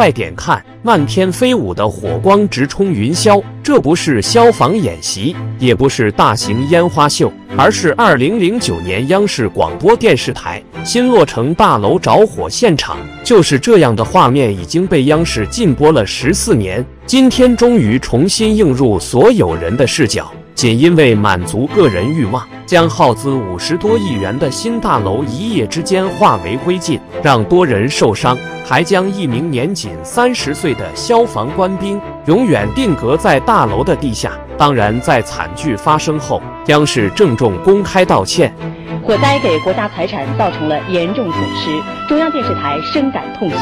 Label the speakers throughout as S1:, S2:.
S1: 快点看，漫天飞舞的火光直冲云霄，这不是消防演习，也不是大型烟花秀，而是二零零九年央视广播电视台新落成大楼着火现场。就是这样的画面已经被央视禁播了十四年，今天终于重新映入所有人的视角。仅因为满足个人欲望，将耗资五十多亿元的新大楼一夜之间化为灰烬，让多人受伤，还将一名年仅三十岁的消防官兵永远定格在大楼的地下。当然，在惨剧发生后，央视郑重公开道歉。
S2: 火灾给国家财产造成了严重损失，中央电视台深感痛心，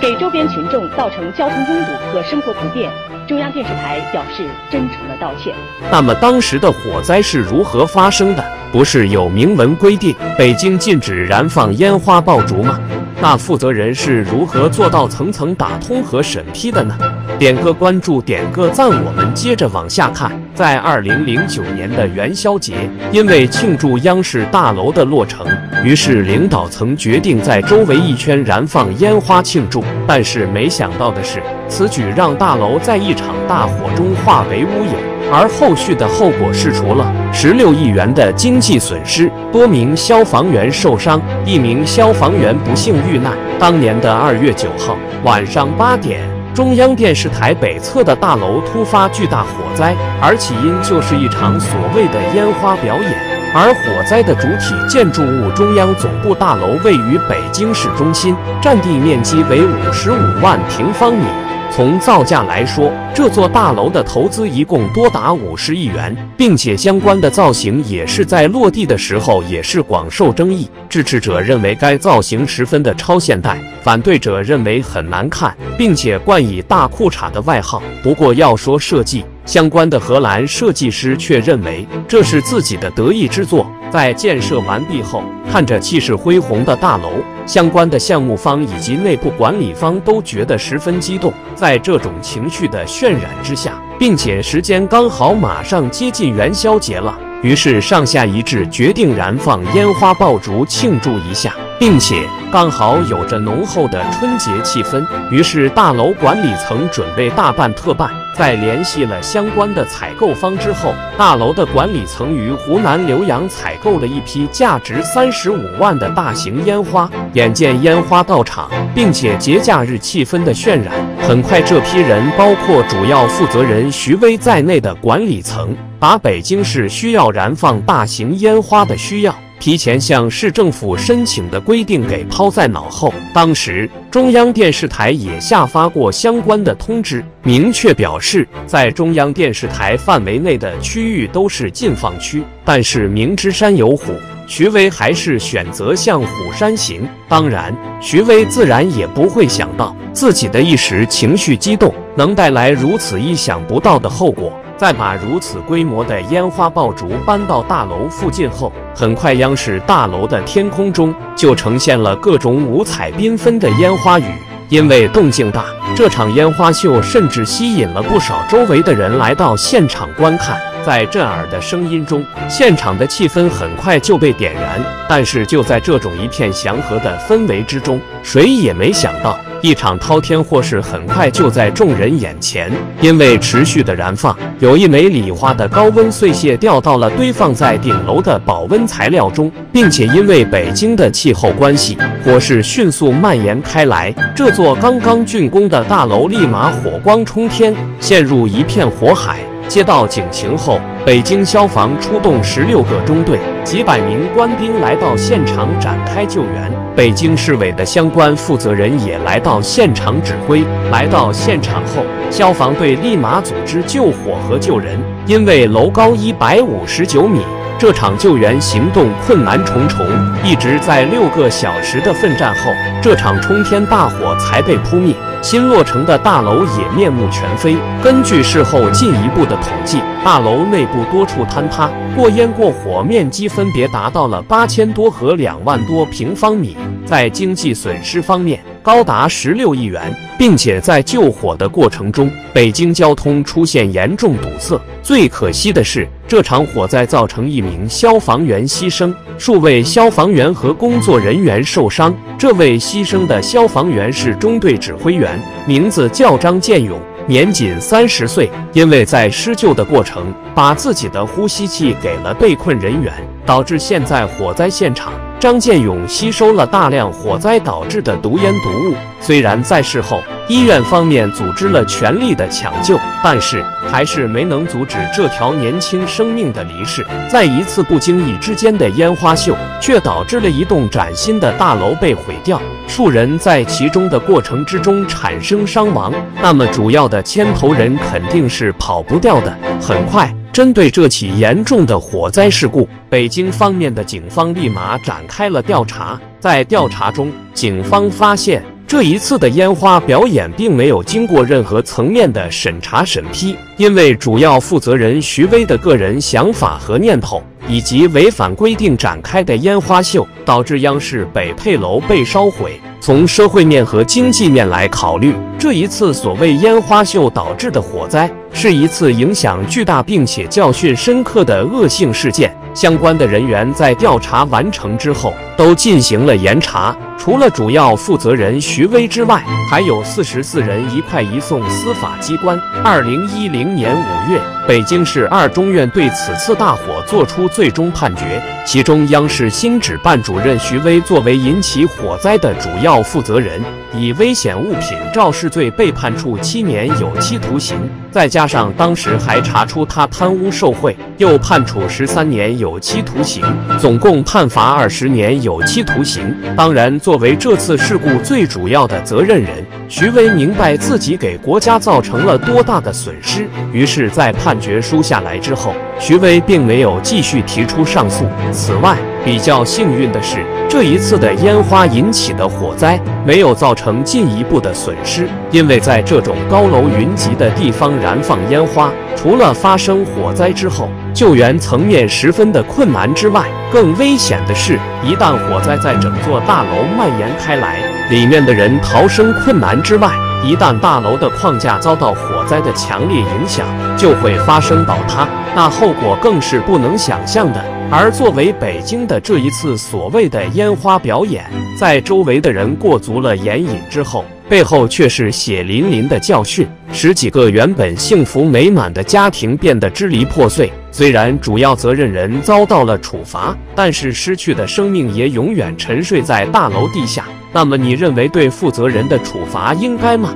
S2: 给周边群众造成交通拥堵和生活不便。中央电视台表示真诚的道歉。
S1: 那么当时的火灾是如何发生的？不是有明文规定北京禁止燃放烟花爆竹吗？那负责人是如何做到层层打通和审批的呢？点个关注，点个赞，我们接着往下看。在二零零九年的元宵节，因为庆祝央视大楼的落成，于是领导层决定在周围一圈燃放烟花庆祝。但是没想到的是，此举让大楼在一场大火中化为乌有。而后续的后果是，除了十六亿元的经济损失，多名消防员受伤，一名消防员不幸遇难。当年的二月九号晚上八点，中央电视台北侧的大楼突发巨大火灾，而起因就是一场所谓的烟花表演。而火灾的主体建筑物中央总部大楼位于北京市中心，占地面积为五十五万平方米。从造价来说，这座大楼的投资一共多达五十亿元，并且相关的造型也是在落地的时候也是广受争议。支持者认为该造型十分的超现代，反对者认为很难看，并且冠以“大裤衩”的外号。不过要说设计，相关的荷兰设计师却认为这是自己的得意之作。在建设完毕后，看着气势恢宏的大楼，相关的项目方以及内部管理方都觉得十分激动。在这种情绪的渲染之下，并且时间刚好马上接近元宵节了，于是上下一致决定燃放烟花爆竹庆祝一下。并且刚好有着浓厚的春节气氛，于是大楼管理层准备大办特办。在联系了相关的采购方之后，大楼的管理层于湖南浏阳采购了一批价值三十五万的大型烟花。眼见烟花到场，并且节假日气氛的渲染，很快这批人，包括主要负责人徐威在内的管理层，把北京市需要燃放大型烟花的需要。提前向市政府申请的规定给抛在脑后。当时中央电视台也下发过相关的通知，明确表示在中央电视台范围内的区域都是禁放区。但是明知山有虎，徐威还是选择向虎山行。当然，徐威自然也不会想到自己的一时情绪激动能带来如此意想不到的后果。在把如此规模的烟花爆竹搬到大楼附近后，很快央视大楼的天空中就呈现了各种五彩缤纷的烟花雨。因为动静大，这场烟花秀甚至吸引了不少周围的人来到现场观看。在震耳的声音中，现场的气氛很快就被点燃。但是就在这种一片祥和的氛围之中，谁也没想到。一场滔天祸事很快就在众人眼前，因为持续的燃放，有一枚礼花的高温碎屑掉到了堆放在顶楼的保温材料中，并且因为北京的气候关系，火势迅速蔓延开来，这座刚刚竣工的大楼立马火光冲天，陷入一片火海。接到警情后，北京消防出动十六个中队、几百名官兵来到现场展开救援。北京市委的相关负责人也来到现场指挥。来到现场后，消防队立马组织救火和救人。因为楼高一百五十九米，这场救援行动困难重重，一直在六个小时的奋战后，这场冲天大火才被扑灭。新落成的大楼也面目全非。根据事后进一步的统计，大楼内部多处坍塌，过烟过火面积分别达到了八千多和两万多平方米。在经济损失方面，高达十六亿元，并且在救火的过程中，北京交通出现严重堵塞。最可惜的是，这场火灾造成一名消防员牺牲，数位消防员和工作人员受伤。这位牺牲的消防员是中队指挥员。名字叫张建勇，年仅三十岁。因为在施救的过程，把自己的呼吸器给了被困人员，导致现在火灾现场。张建勇吸收了大量火灾导致的毒烟毒物。虽然在事后，医院方面组织了全力的抢救，但是还是没能阻止这条年轻生命的离世。在一次不经意之间的烟花秀，却导致了一栋崭新的大楼被毁掉，数人在其中的过程之中产生伤亡。那么，主要的牵头人肯定是跑不掉的。很快。针对这起严重的火灾事故，北京方面的警方立马展开了调查。在调查中，警方发现这一次的烟花表演并没有经过任何层面的审查审批，因为主要负责人徐威的个人想法和念头，以及违反规定展开的烟花秀，导致央视北配楼被烧毁。从社会面和经济面来考虑，这一次所谓烟花秀导致的火灾，是一次影响巨大并且教训深刻的恶性事件。相关的人员在调查完成之后，都进行了严查。除了主要负责人徐威之外，还有四十四人一块移送司法机关。二零一零年五月，北京市二中院对此次大火作出最终判决，其中央视新址办主任徐威作为引起火灾的主要负责人，以危险物品肇事罪被判处七年有期徒刑，再加上当时还查出他贪污受贿，又判处十三年有期徒刑，总共判罚二十年有期徒刑。当然。作为这次事故最主要的责任人，徐威明白自己给国家造成了多大的损失，于是，在判决书下来之后，徐威并没有继续提出上诉。此外，比较幸运的是，这一次的烟花引起的火灾没有造成进一步的损失，因为在这种高楼云集的地方燃放烟花，除了发生火灾之后，救援层面十分的困难之外，更危险的是，一旦火灾在整座大楼蔓延开来，里面的人逃生困难之外，一旦大楼的框架遭到火灾的强烈影响，就会发生倒塌，那后果更是不能想象的。而作为北京的这一次所谓的烟花表演，在周围的人过足了眼瘾之后。背后却是血淋淋的教训，十几个原本幸福美满的家庭变得支离破碎。虽然主要责任人遭到了处罚，但是失去的生命也永远沉睡在大楼地下。那么，你认为对负责人的处罚应该吗？